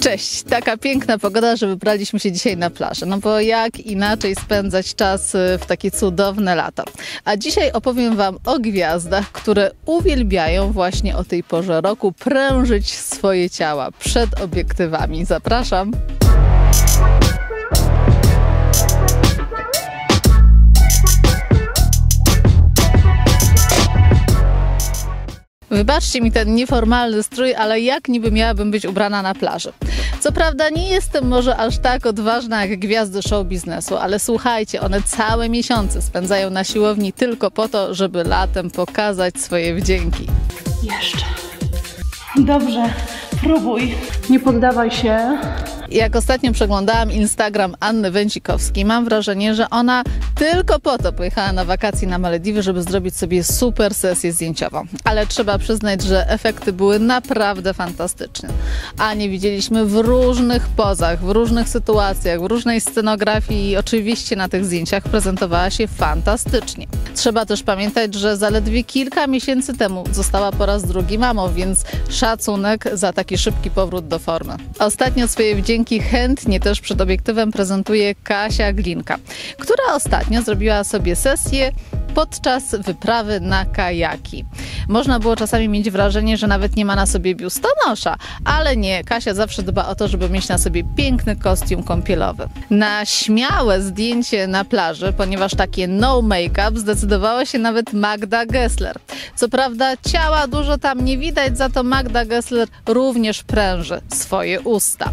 Cześć, taka piękna pogoda, że wybraliśmy się dzisiaj na plażę. No bo jak inaczej spędzać czas y, w takie cudowne lato. A dzisiaj opowiem Wam o gwiazdach, które uwielbiają właśnie o tej porze roku prężyć swoje ciała przed obiektywami. Zapraszam. Wybaczcie mi ten nieformalny strój, ale jak niby miałabym być ubrana na plaży? Co prawda nie jestem może aż tak odważna jak gwiazdy show biznesu, ale słuchajcie, one całe miesiące spędzają na siłowni tylko po to, żeby latem pokazać swoje wdzięki. Jeszcze. Dobrze, próbuj. Nie poddawaj się. Jak ostatnio przeglądałam Instagram Anny Węcikowskiej, mam wrażenie, że ona tylko po to pojechała na wakacje na Malediwy, żeby zrobić sobie super sesję zdjęciową. Ale trzeba przyznać, że efekty były naprawdę fantastyczne. A nie widzieliśmy w różnych pozach, w różnych sytuacjach, w różnej scenografii i oczywiście na tych zdjęciach prezentowała się fantastycznie. Trzeba też pamiętać, że zaledwie kilka miesięcy temu została po raz drugi mamą, więc szacunek za taki szybki powrót do formy. Ostatnio swoje wdzięki chętnie też przed obiektywem prezentuje Kasia Glinka, która ostatnio zrobiła sobie sesję podczas wyprawy na kajaki. Można było czasami mieć wrażenie, że nawet nie ma na sobie biustonosza, ale nie, Kasia zawsze dba o to, żeby mieć na sobie piękny kostium kąpielowy. Na śmiałe zdjęcie na plaży, ponieważ takie no make-up zdecydowała się nawet Magda Gessler. Co prawda ciała dużo tam nie widać, za to Magda Gessler również pręży swoje usta.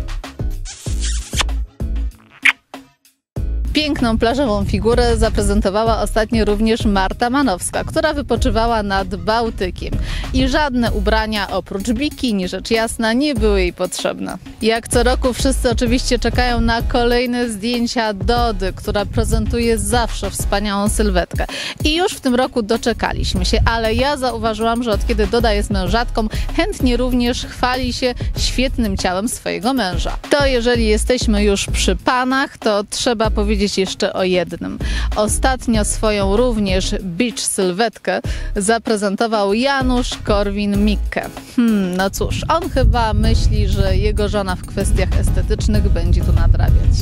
Piękną plażową figurę zaprezentowała ostatnio również Marta Manowska, która wypoczywała nad Bałtykiem. I żadne ubrania oprócz bikini, rzecz jasna, nie były jej potrzebne. Jak co roku wszyscy oczywiście czekają na kolejne zdjęcia Dody, która prezentuje zawsze wspaniałą sylwetkę. I już w tym roku doczekaliśmy się, ale ja zauważyłam, że od kiedy Doda jest mężatką, chętnie również chwali się świetnym ciałem swojego męża. To jeżeli jesteśmy już przy panach, to trzeba powiedzieć powiedzieć jeszcze o jednym. Ostatnio swoją również beach sylwetkę zaprezentował Janusz Korwin-Mikke. Hmm, no cóż, on chyba myśli, że jego żona w kwestiach estetycznych będzie tu nadrabiać.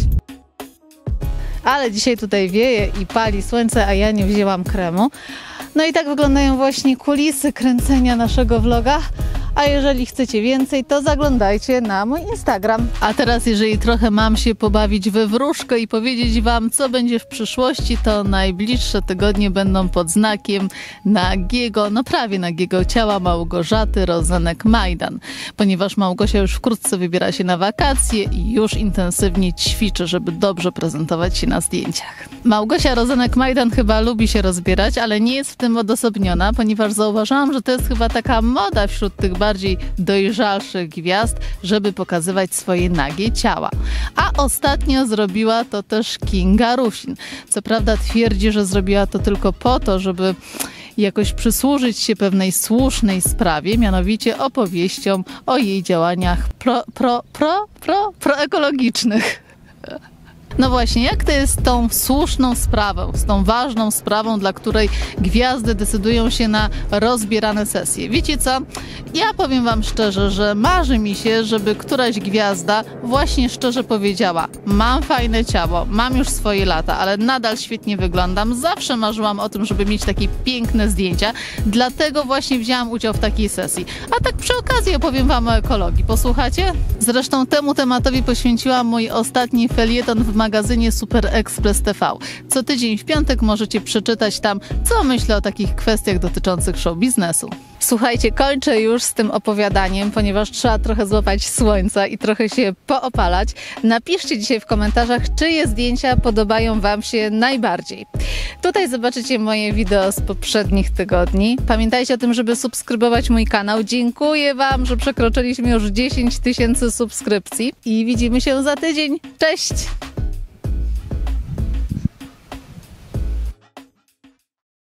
Ale dzisiaj tutaj wieje i pali słońce, a ja nie wzięłam kremu. No i tak wyglądają właśnie kulisy kręcenia naszego vloga. A jeżeli chcecie więcej, to zaglądajcie na mój Instagram. A teraz, jeżeli trochę mam się pobawić we wróżkę i powiedzieć Wam, co będzie w przyszłości, to najbliższe tygodnie będą pod znakiem nagiego, no prawie nagiego ciała Małgorzaty Rozenek-Majdan, ponieważ Małgosia już wkrótce wybiera się na wakacje i już intensywnie ćwiczy, żeby dobrze prezentować się na zdjęciach. Małgosia Rozenek-Majdan chyba lubi się rozbierać, ale nie jest w tym odosobniona, ponieważ zauważyłam, że to jest chyba taka moda wśród tych bardziej dojrzalszych gwiazd, żeby pokazywać swoje nagie ciała. A ostatnio zrobiła to też Kinga Rusin. Co prawda twierdzi, że zrobiła to tylko po to, żeby jakoś przysłużyć się pewnej słusznej sprawie, mianowicie opowieściom o jej działaniach pro, pro, pro, pro, proekologicznych. No właśnie, jak to jest z tą słuszną sprawą, z tą ważną sprawą, dla której gwiazdy decydują się na rozbierane sesje? Wiecie co? Ja powiem Wam szczerze, że marzy mi się, żeby któraś gwiazda właśnie szczerze powiedziała: Mam fajne ciało, mam już swoje lata, ale nadal świetnie wyglądam. Zawsze marzyłam o tym, żeby mieć takie piękne zdjęcia, dlatego właśnie wzięłam udział w takiej sesji. A tak przy okazji opowiem Wam o ekologii. Posłuchacie? Zresztą temu tematowi poświęciłam mój ostatni felieton w magazynie Super Express TV. Co tydzień w piątek możecie przeczytać tam, co myślę o takich kwestiach dotyczących show biznesu. Słuchajcie, kończę już z tym opowiadaniem, ponieważ trzeba trochę złapać słońca i trochę się poopalać. Napiszcie dzisiaj w komentarzach, czyje zdjęcia podobają Wam się najbardziej. Tutaj zobaczycie moje wideo z poprzednich tygodni. Pamiętajcie o tym, żeby subskrybować mój kanał. Dziękuję Wam, że przekroczyliśmy już 10 tysięcy subskrypcji i widzimy się za tydzień. Cześć!